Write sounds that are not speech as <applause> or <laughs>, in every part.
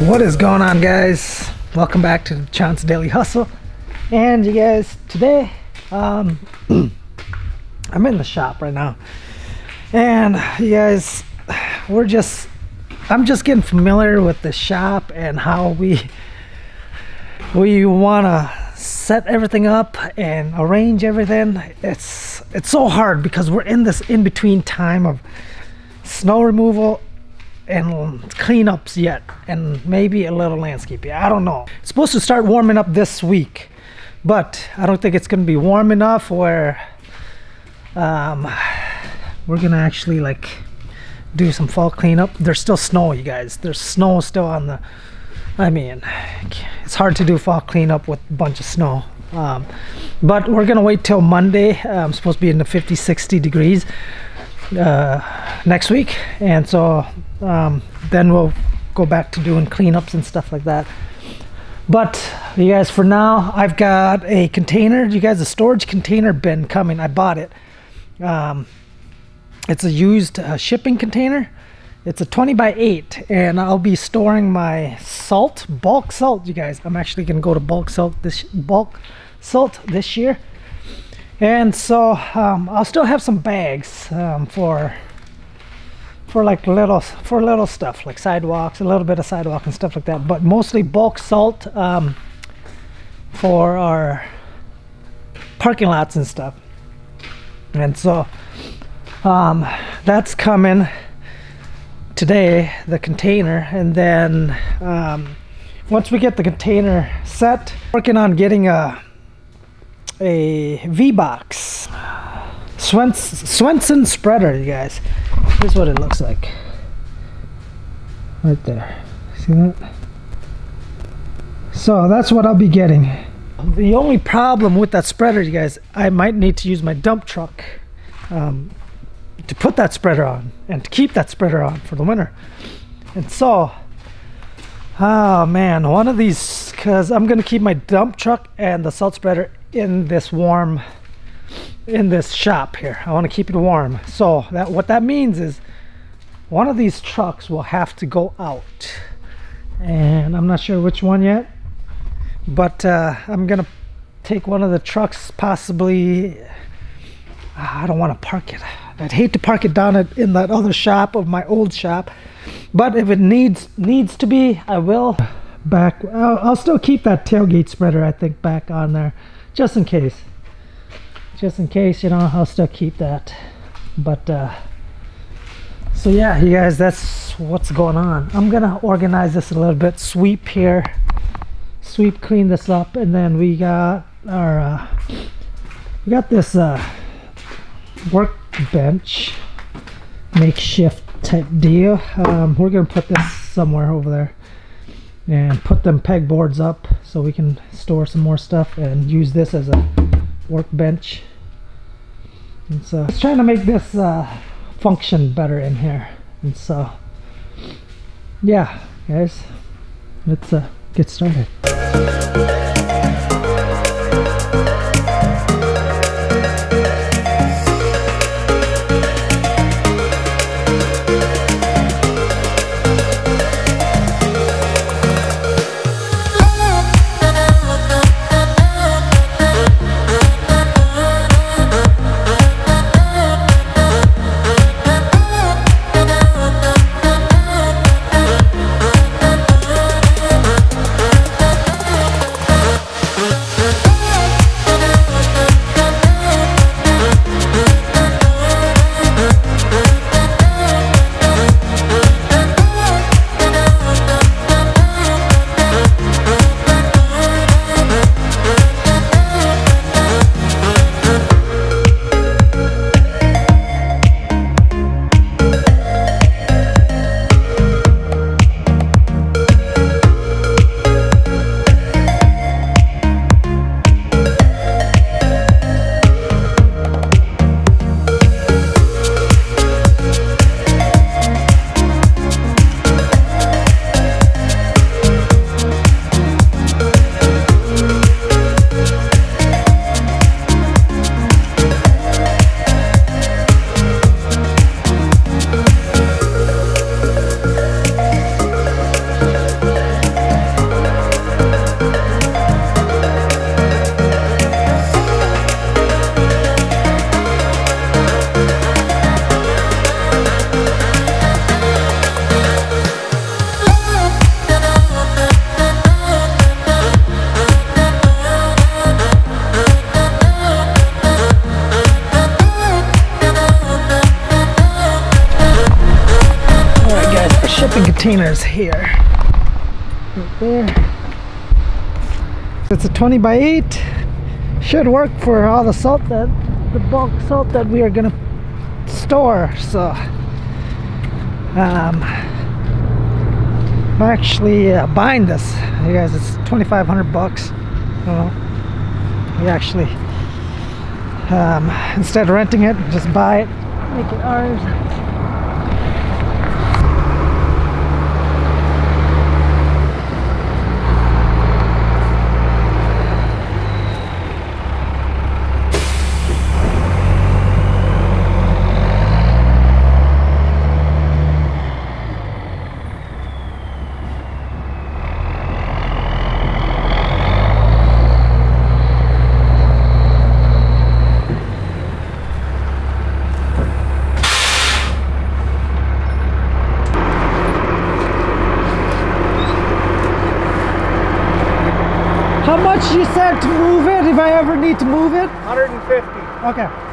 what is going on guys? Welcome back to Chant's Daily Hustle. And you guys today um, <clears throat> I'm in the shop right now. And you guys we're just I'm just getting familiar with the shop and how we we want to set everything up and arrange everything. It's it's so hard because we're in this in between time of snow removal and cleanups yet and maybe a little landscaping. I don't know. It's supposed to start warming up this week but i don't think it's going to be warm enough where um, we're gonna actually like do some fall cleanup. There's still snow you guys. There's snow still on the i mean it's hard to do fall cleanup with a bunch of snow. Um, but we're gonna wait till monday. I'm um, supposed to be in the 50 60 degrees uh, next week. And so um, then we'll go back to doing cleanups and stuff like that. But you guys for now I've got a container. You guys a storage container bin coming. I bought it. Um, it's a used uh, shipping container. It's a 20 by 8 and I'll be storing my salt bulk salt. You guys I'm actually gonna go to bulk salt this bulk salt this year and so um, I'll still have some bags um, for for like little for little stuff like sidewalks a little bit of sidewalk and stuff like that but mostly bulk salt um, for our parking lots and stuff. And so um, that's coming today the container and then um, once we get the container set working on getting a a V-Box. Swenson spreader, you guys. Here's what it looks like. Right there. See that? So that's what I'll be getting. The only problem with that spreader, you guys, I might need to use my dump truck um, to put that spreader on and to keep that spreader on for the winter. And so, oh man, one of these, because I'm going to keep my dump truck and the salt spreader in this warm in this shop here. I want to keep it warm. So that what that means is one of these trucks will have to go out. And I'm not sure which one yet but uh, I'm gonna take one of the trucks possibly I don't want to park it. I'd hate to park it down in that other shop of my old shop but if it needs needs to be I will. Back I'll, I'll still keep that tailgate spreader I think back on there just in case. Just in case you know I'll still keep that. But uh, so yeah you guys that's what's going on. I'm gonna organize this a little bit sweep here sweep clean this up and then we got our uh, we got this uh, workbench makeshift type deal. Um, we're gonna put this somewhere over there and put them pegboards up so we can store some more stuff and use this as a workbench. And so it's trying to make this uh, function better in here. And so yeah guys let's uh, get started containers here. Right there. It's a 20 by 8. Should work for all the salt that, the bulk salt that we are gonna store. So, um, actually uh, buying this. You guys, it's 2,500 bucks. Well, we actually, um, instead of renting it, just buy it, make it ours. How much you said to move it if I ever need to move it? 150. Okay.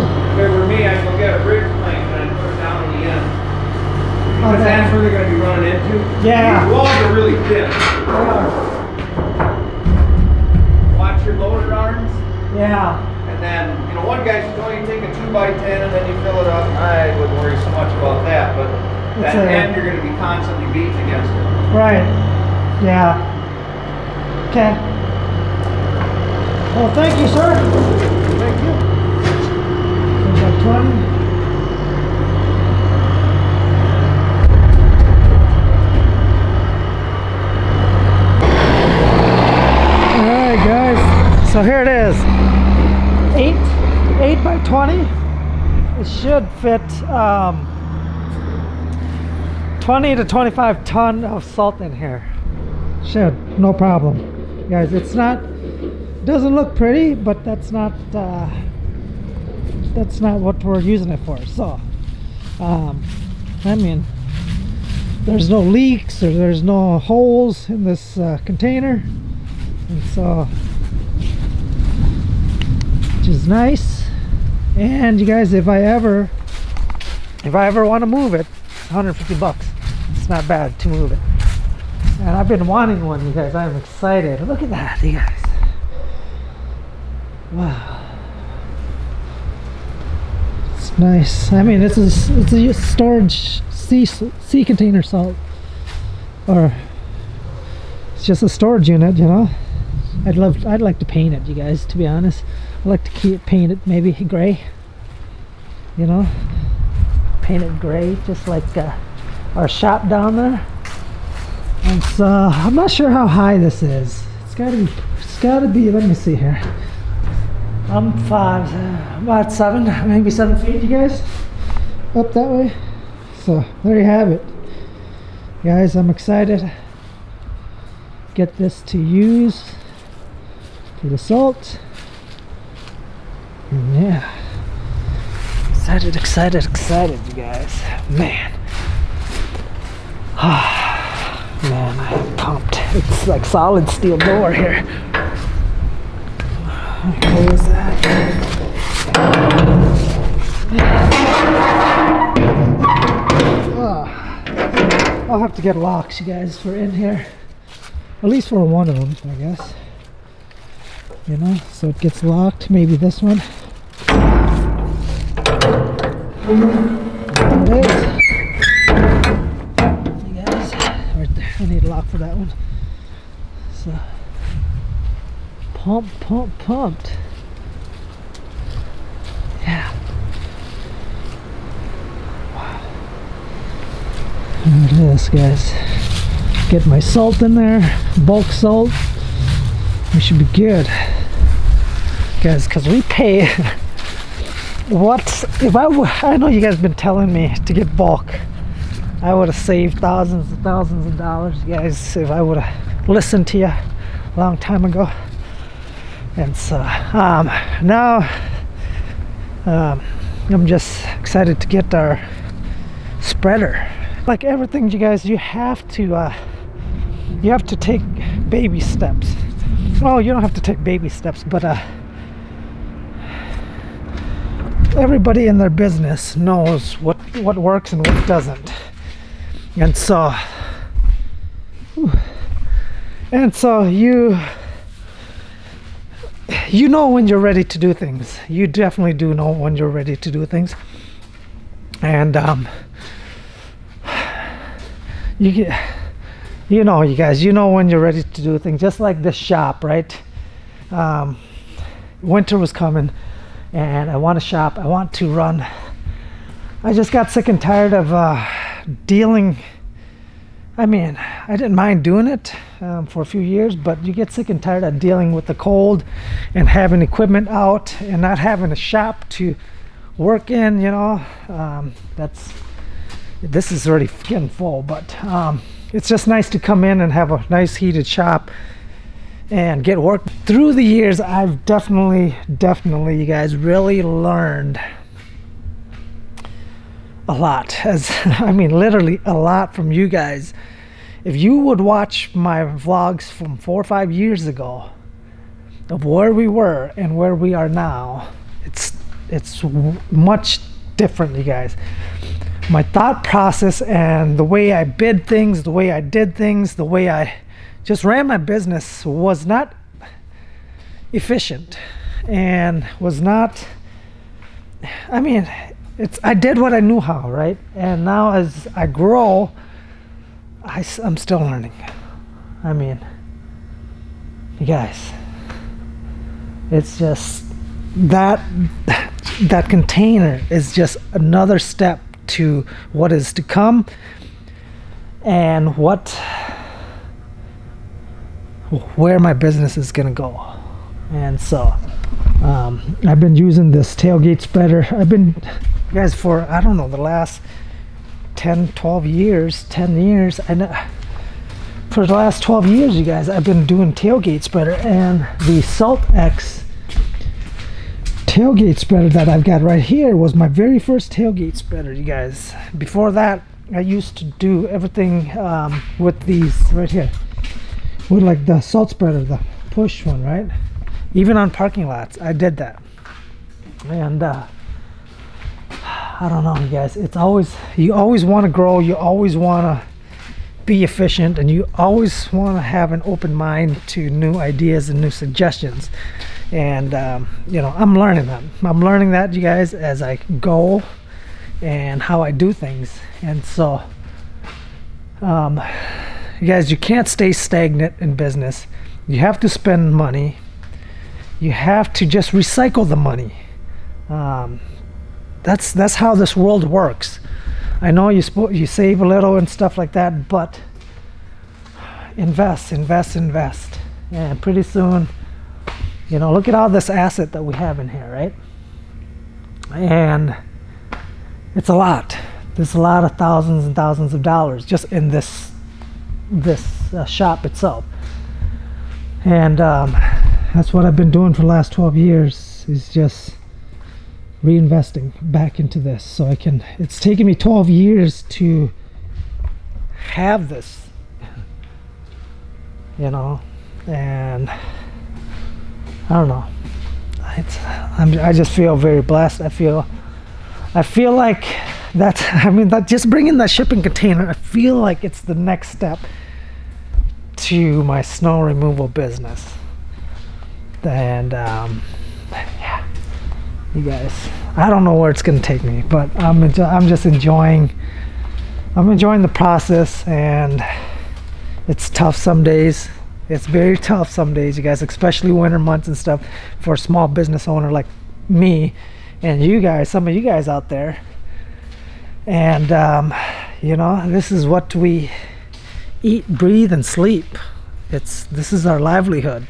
If it were me, I'd go get a bridge plank and I'd put it down in the end. Because Okay. that's where they're gonna be running into. Yeah. These walls are really thin. Watch your loader arms. Yeah. And then, you know, one guy said, oh, you take a two by ten and then you fill it up. I wouldn't worry so much about that, but It's that a- end, you're gonna be constantly beating against it. Right. Yeah. Okay. Well, thank you, sir. Thank. So 20. Alright guys, so here it is. 8 8 by 20. It should fit um, 20 to 25 ton of salt in here. Should, no problem. Guys, it's not doesn't look pretty, but that's not uh, that's not what we're using it for. So, um, I mean, there's no leaks or there's no holes in this uh, container, and so which is nice. And you guys, if I ever if I ever want to move it, 150 bucks. It's not bad to move it. And I've been wanting one, you guys. I'm excited. Look at that, you guys. Wow. It's nice. I mean, this is it's a storage sea sea container salt, or it's just a storage unit, you know. I'd love, I'd like to paint it, you guys. To be honest, I'd like to keep paint it maybe gray. You know, paint it gray, just like uh, our shop down there. And so I'm not sure how high this is. It's got to be. It's got to be. Let me see here. I'm five, about seven, maybe seven feet. You guys up that way. So there you have it, guys. I'm excited. Get this to use for the salt. And yeah, excited, excited, excited, you guys. Man. Ah, Man, I am pumped. It's like solid steel door here. I'll have to get locks, you guys, for in here. At least for one of them, I guess. You know, so it gets locked. Maybe this one. There it is. You guys, right there. I need a lock for that one. So, pump, pump, pumped. Yeah. Wow. There it is, guys. Get my salt in there, bulk salt. We should be good, guys, because we pay. <laughs> what if I? I know you guys been telling me to get bulk. I would have saved thousands and thousands of dollars, guys, if I would have listened to you a long time ago. And so um, now um, I'm just excited to get our spreader. Like everything, you guys, you have to uh, you have to take baby steps. Well, you don't have to take baby steps, but uh, everybody in their business knows what what works and what doesn't, and so and so you you know when you're ready to do things. You definitely do know when you're ready to do things, and um, <sighs> you get you know you guys you know when you're ready to do things just like this shop right? Um, winter was coming and i want to shop. I want to run. I just got sick and tired of uh, dealing i mean i didn't mind doing it um, for a few years but you get sick and tired of dealing with the cold and having equipment out and not having a shop to work in you know? Um, that's this is already getting full but um, it's just nice to come in and have a nice heated shop and get work. Through the years i've definitely definitely you guys really learned a lot <laughs> as i mean literally a lot from you guys. If you would watch my vlogs from four or five years ago of where we were and where we are now it's it's much different you guys. My thought process and the way I bid things, the way I did things, the way I just ran my business was not efficient and was not I mean, it's I did what I knew how, right? And now as I grow, I, am still learning. I mean, you guys, it's just that that container is just another step to what is to come and what where my business is gonna go and so um, I've been using this tailgate spreader I've been guys for I don't know the last 10 12 years 10 years and for the last 12 years you guys I've been doing tailgate spreader and the Salt X tailgate spreader that I've got right here was my very first tailgate spreader, you guys. Before that, I used to do everything um, with these right here, with like the salt spreader, the push one, right? Even on parking lots, I did that. And uh, I don't know, you guys. It's always you always want to grow. You always want to be efficient, and you always want to have an open mind to new ideas and new suggestions. And um, you know i'm learning that i'm learning that you guys as i go and how i do things. And so um, you guys you can't stay stagnant in business. You have to spend money. You have to just recycle the money. Um, that's that's how this world works. I know you you save a little and stuff like that but invest invest invest. And pretty soon you know look at all this asset that we have in here right? And it's a lot. There's a lot of thousands and thousands of dollars just in this this uh, shop itself. And um, that's what I've been doing for the last 12 years is just reinvesting back into this so I can it's taken me 12 years to have this you know and I don't know. it's I'm, I just feel very blessed. I feel I feel like that. <laughs> I mean, that just bringing that shipping container. I feel like it's the next step to my snow removal business. And um, you guys, I don't know where it's gonna take me, but I'm I'm just enjoying. I'm enjoying the process, and it's tough some days. It's very tough some days, you guys, especially winter months and stuff for a small business owner like me and you guys, some of you guys out there. And, um, you know, this is what we eat, breathe, and sleep. It's this is our livelihood,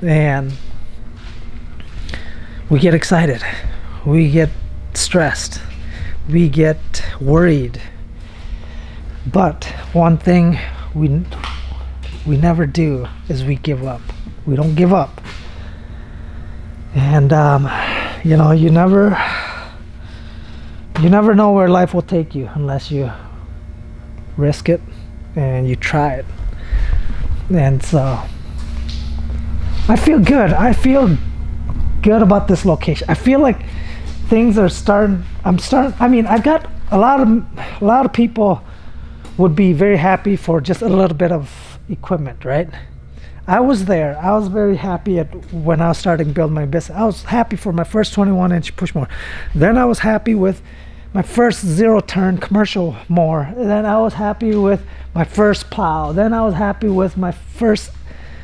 and we get excited, we get stressed, we get worried. But one thing we we never do is we give up. We don't give up. And um, you know, you never you never know where life will take you unless you risk it and you try it. And so I feel good. I feel good about this location. I feel like things are starting I'm starting I mean, I've got a lot of a lot of people would be very happy for just a little bit of equipment, right? I was there. I was very happy at when I was starting build my business. I was happy for my first 21 inch push mower. Then I was happy with my first zero turn commercial mower. Then I was happy with my first plow. Then I was happy with my first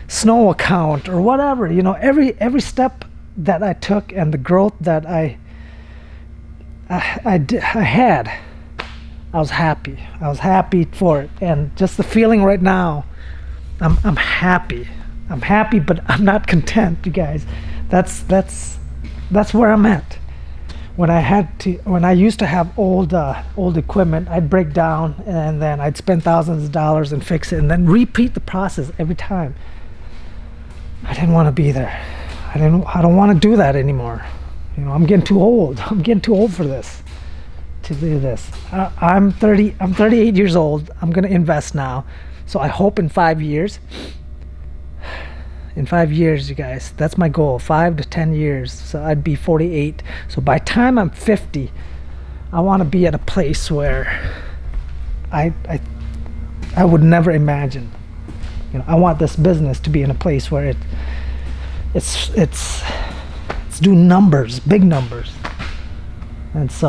snow account or whatever. You know, every every step that I took and the growth that I I, I, did, I had, I was happy. I was happy for it, and just the feeling right now I'm I'm happy. I'm happy, but I'm not content, you guys. That's that's that's where I'm at. When I had to, when I used to have old uh, old equipment, I'd break down and then I'd spend thousands of dollars and fix it, and then repeat the process every time. I didn't want to be there. I didn't. I don't want to do that anymore. You know, I'm getting too old. <laughs> I'm getting too old for this. To do this, I, I'm 30. I'm 38 years old. I'm gonna invest now. So I hope in five years, in five years, you guys, that's my goal, five to 10 years. So I'd be 48. So by time I'm 50, I want to be at a place where I, I, I would never imagine. You know, I want this business to be in a place where it, it's, it's, it's doing numbers, big numbers. And so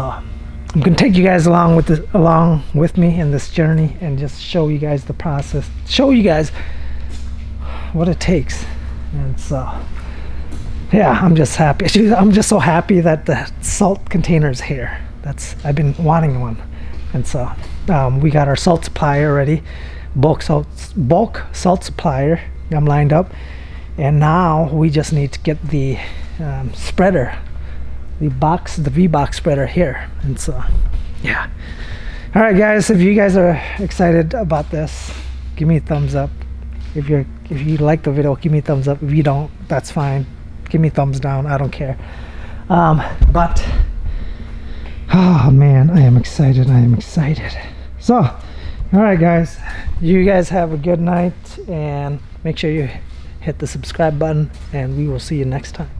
I'm gonna take you guys along with along with me in this journey and just show you guys the process, show you guys what it takes. And so, yeah, I'm just happy. <laughs> I'm just so happy that the salt container is here. That's I've been wanting one, and so um, we got our salt supplier ready, bulk salt bulk salt supplier. I'm lined up, and now we just need to get the um, spreader the box the v-box spreader here. And so yeah. All right guys if you guys are excited about this give me a thumbs up. If you're if you like the video give me a thumbs up. If you don't that's fine. Give me thumbs down. I don't care. Um, but oh man i am excited. I am excited. So all right guys. You guys have a good night and make sure you hit the subscribe button and we will see you next time